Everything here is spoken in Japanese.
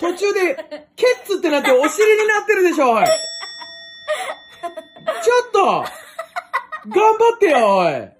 途中で、ケッツってなってお尻になってるでしょ、おい。ちょっと頑張ってよ、おい